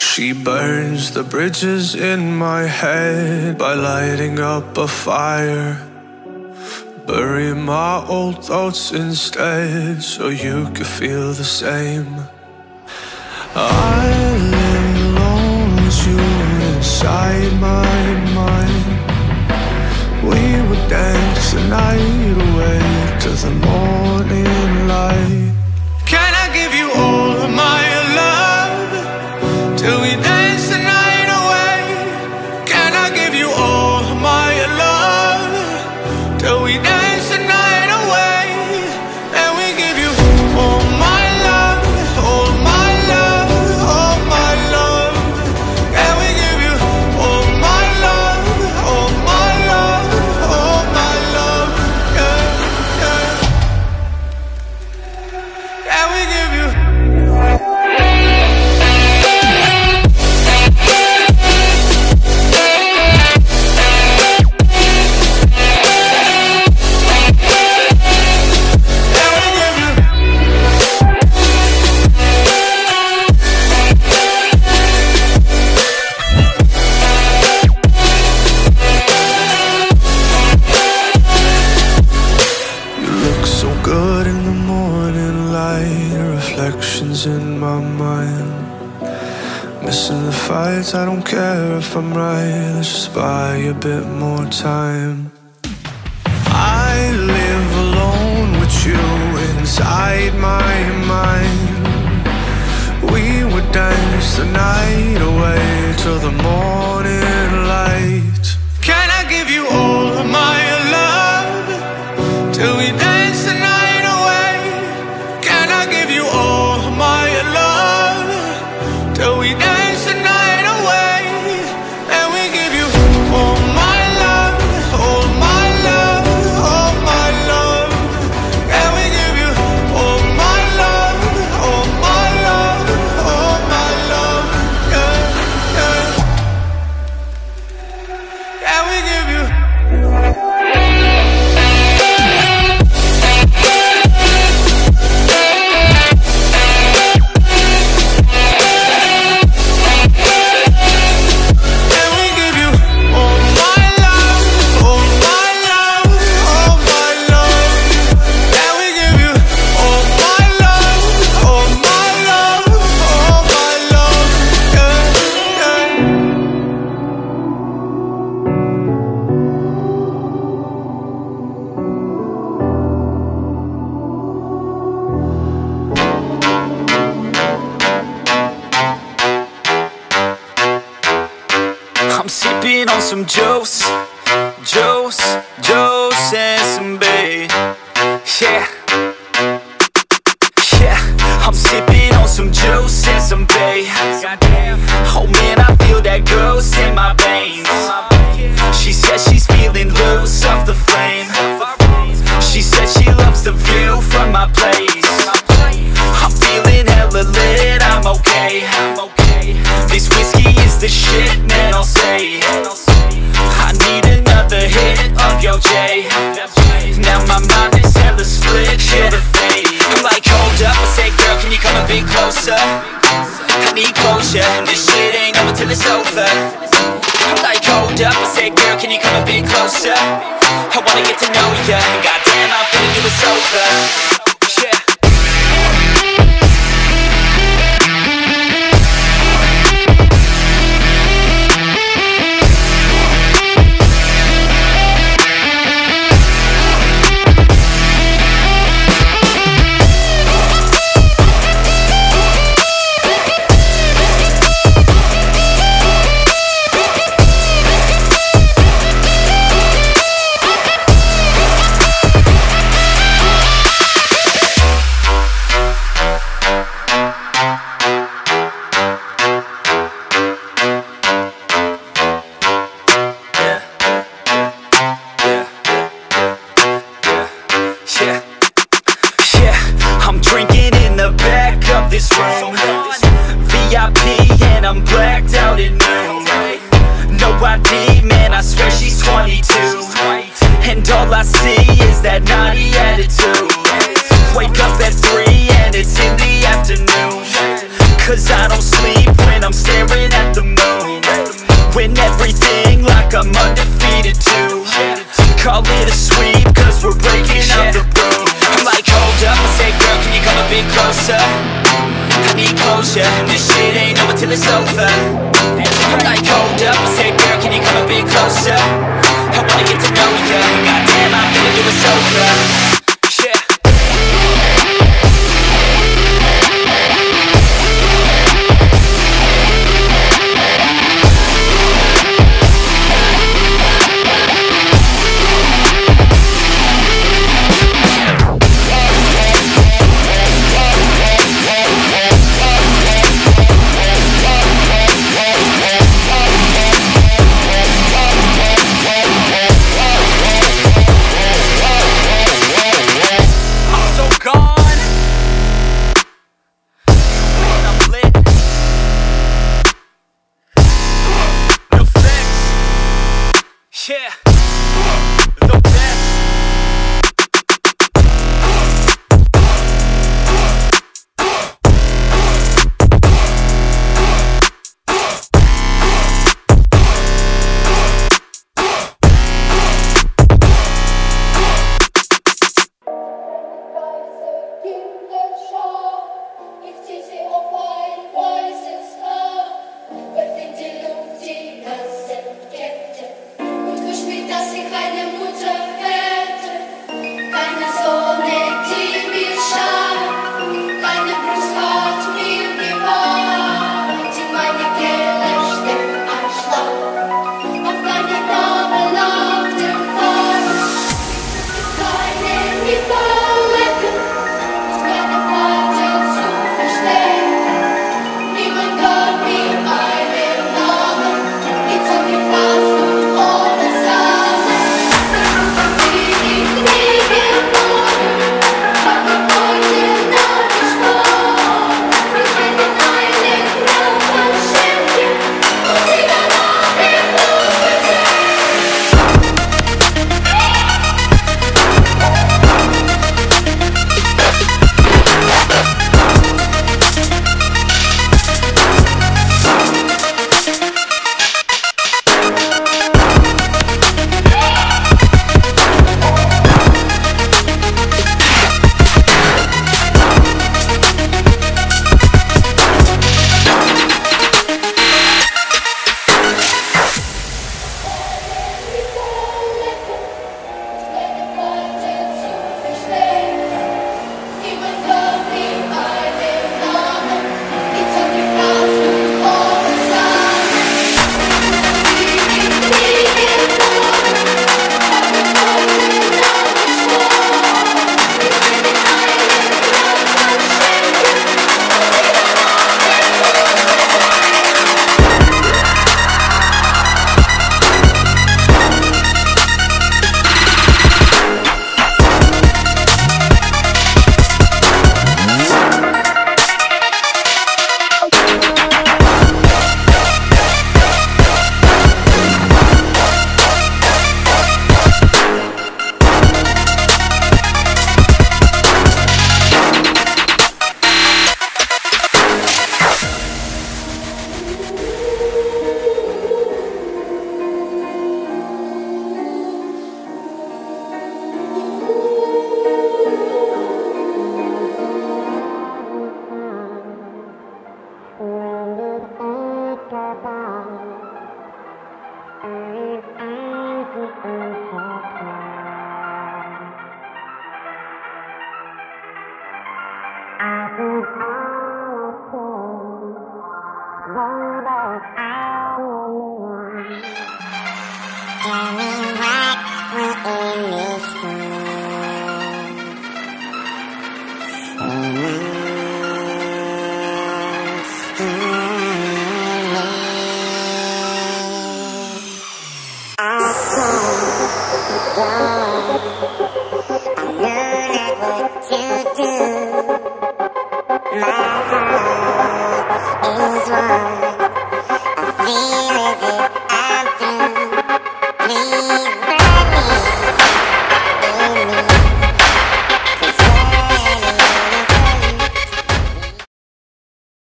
She burns the bridges in my head by lighting up a fire. Bury my old thoughts instead so you could feel the same. I live alone with you inside my mind. We would dance the night away to the morning I don't care if I'm right, let's just buy a bit more time. I live alone with you inside my mind. We would dance the night away till the morning light. Place. I'm feeling hella lit, I'm okay. This whiskey is the shit, man, I'll say. I need another hit of your J. Now my mind is hella split, feel the fade. I'm like, hold up, I say, girl, can you come a bit closer? I need closure, this shit ain't over till it's over. I'm like, hold up, I say, girl, can you come a bit closer? I wanna get to know ya, and goddamn, I'm feeling you it's over. Drinking in the back of this room. VIP and I'm blacked out at noon. No ID, man, I swear she's 22. And all I see is that naughty attitude. Wake up at 3 and it's in the afternoon. Cause I don't sleep when I'm staring at the moon When everything like I'm undefeated too Call it a sweep bit closer. I need closure, this shit ain't over till it's over. I'm like hold up, I say girl can you come a bit closer? I wanna get to know ya, goddamn I'm gonna do it sober Thank